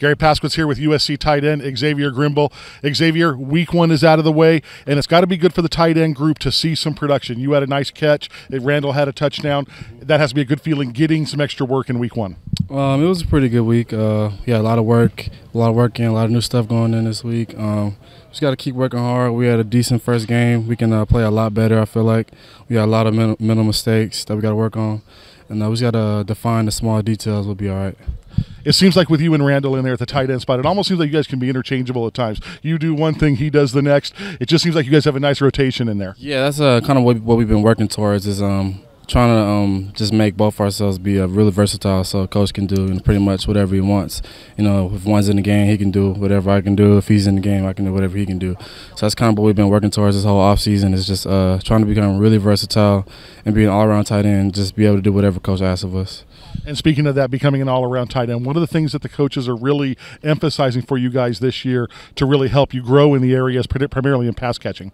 Garry Paskwietz here with USC tight end Xavier Grimble. Xavier, week one is out of the way, and it's got to be good for the tight end group to see some production. You had a nice catch. Randall had a touchdown. That has to be a good feeling getting some extra work in week one. Um, it was a pretty good week. Uh, yeah, a lot of work, a lot of work in, a lot of new stuff going in this week. Um, just got to keep working hard. We had a decent first game. We can uh, play a lot better. I feel like we got a lot of mental mistakes that we got to work on, and uh, we just got to define the small details. We'll be all right it seems like with you and Randall in there at the tight end spot, it almost seems like you guys can be interchangeable at times. You do one thing, he does the next. It just seems like you guys have a nice rotation in there. Yeah, that's uh, kind of what, what we've been working towards is um, trying to um, just make both ourselves be uh, really versatile so coach can do pretty much whatever he wants. You know, if one's in the game, he can do whatever I can do. If he's in the game, I can do whatever he can do. So that's kind of what we've been working towards this whole offseason is just uh, trying to become really versatile and be an all-around tight end, just be able to do whatever coach asks of us. And speaking of that, becoming an all-around tight end, one of the things that the coaches are really emphasizing for you guys this year to really help you grow in the areas, primarily in pass catching.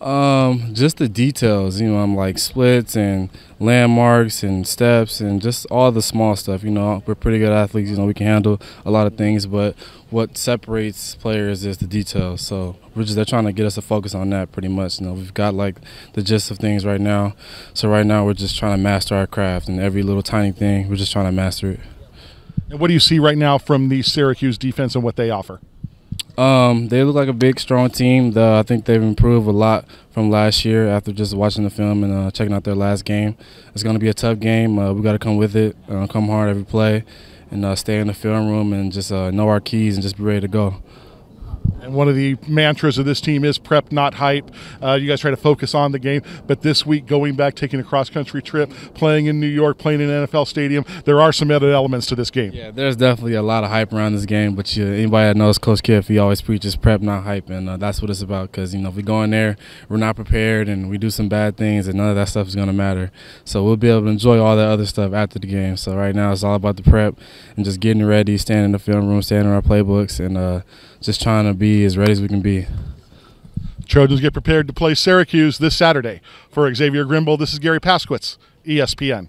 Um, just the details, you know, I'm like splits and landmarks and steps and just all the small stuff. You know, we're pretty good athletes. You know, we can handle a lot of things, but what separates players is the details. So we're just they're trying to get us to focus on that pretty much. You know, we've got like the gist of things right now. So right now we're just trying to master our craft and every little tiny thing. We're just trying to master it. And what do you see right now from the Syracuse defense and what they offer? Um, they look like a big, strong team. The, I think they've improved a lot from last year after just watching the film and uh, checking out their last game. It's going to be a tough game. Uh, we got to come with it, uh, come hard every play, and uh, stay in the film room and just uh, know our keys and just be ready to go. And one of the mantras of this team is prep, not hype. Uh, you guys try to focus on the game, but this week, going back, taking a cross country trip, playing in New York, playing in an NFL stadium, there are some other elements to this game. Yeah, there's definitely a lot of hype around this game. But you, anybody that knows Coach Kiff, he always preaches prep, not hype, and uh, that's what it's about. Because you know, if we go in there, we're not prepared, and we do some bad things, and none of that stuff is going to matter. So we'll be able to enjoy all that other stuff after the game. So right now, it's all about the prep and just getting ready, standing in the film room, standing in our playbooks, and uh, just trying to be as ready as we can be. Trojans get prepared to play Syracuse this Saturday. For Xavier Grimble, this is Garry Paskwietz, ESPN.